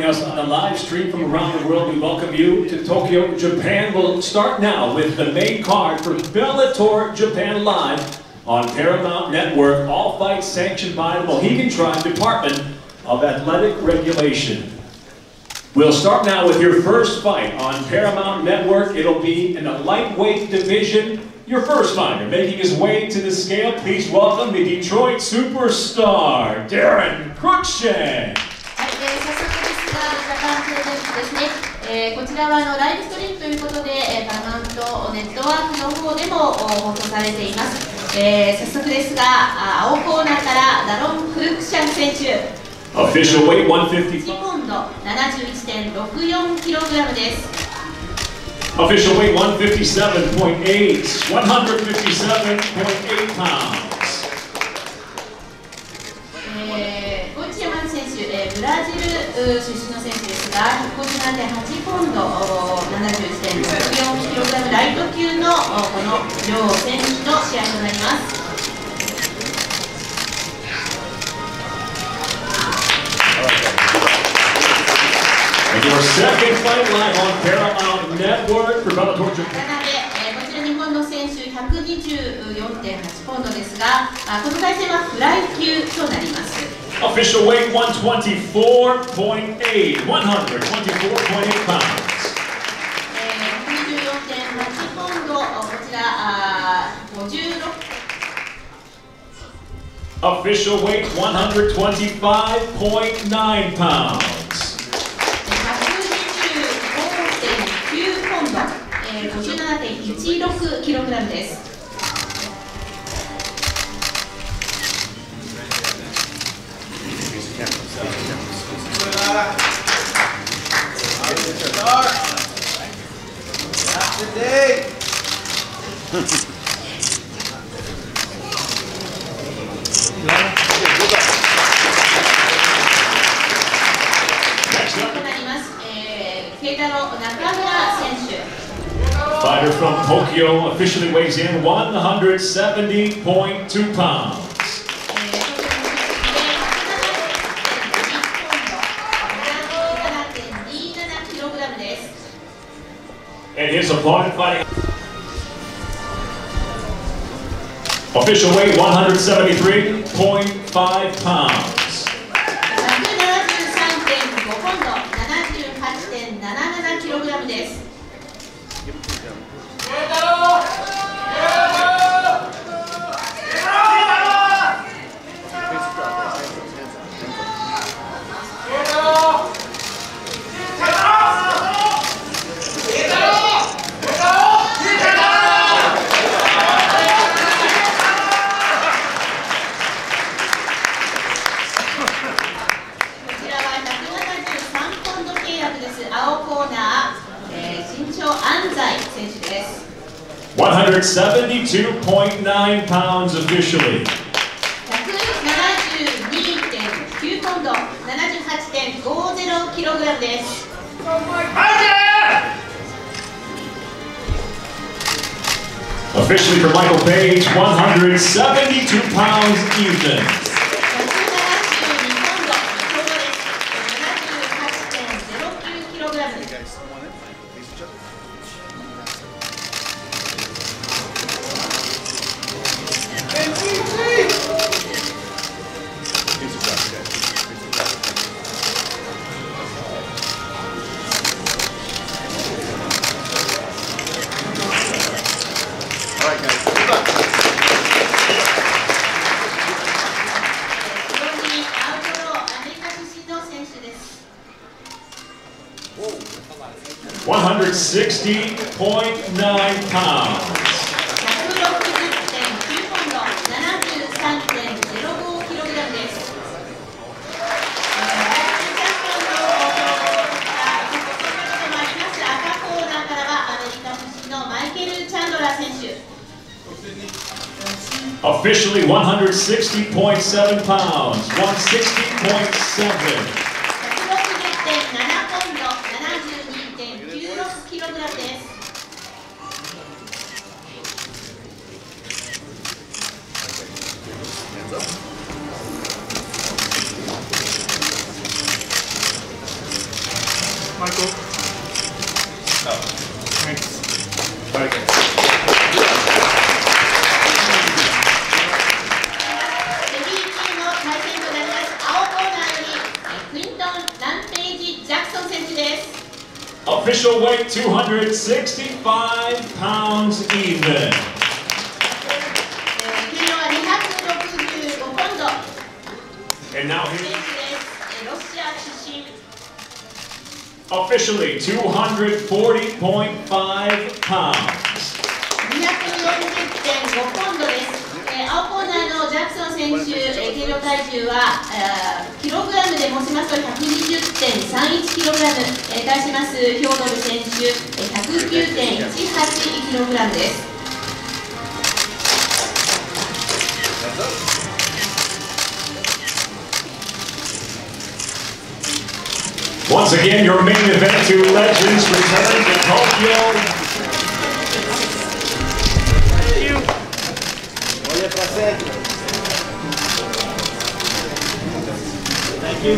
joining us on the live stream from around the world. We welcome you to Tokyo, Japan. We'll start now with the main card for Bellator Japan Live on Paramount Network. All fights sanctioned by the Mohegan Tribe Department of Athletic Regulation. We'll start now with your first fight on Paramount Network. It'll be in the lightweight division. Your first fighter making his way to the scale. Please welcome the Detroit superstar, Daron Cruickshank. ですね、えー、こちらはあのライブストリームということで、えー、パラマウントネットワークの方でも放送されています。えー、早速ですが、青コーナーからダロン・クルックシャン選手。Official weight 150. 1ポンド 71.64kg です。Official weight 157.8, 157.8 pounds. 出身の選手ですが、157.8ポンド、71.64こ。ちら日本の選手124.8ポンドですが、この対戦はフライ級となります。Official weight 124.8, 124.8 pounds. 124.8ポンド、こちら56 Official weight 125.9 pounds. 57.16kg です。 Fighter from Tokyo officially weighs in 170.2 pounds. And his opponent fighting official weight 173.5 pounds. One hundred seventy-two point nine pounds officially. Officially for Michael Page, 172 pounds even. 160.9 pounds. Officially 160.7 pounds, 160.7. gonna. Michael. Oh. Thanks. Okay. official weight 265 pounds even. And now he's officially 240.5 pounds. ャクソン選手、えー計量体重は、キログラムで申しますと120.31キログラム、対しますヒョードル選手、109.18キログラムです。Once again, your main event, two legends return to Tokyo. Thank you. aqui.